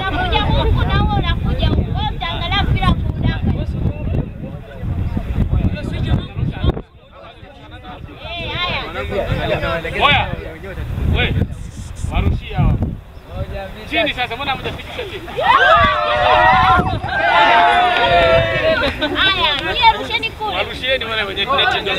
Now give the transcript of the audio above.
Unakuja wewe unakuja huku. Wewe utaangalia mpira kuudaka. Eh, haya. nyie rusheni Warushia Halusnya di mana punya kita cendol.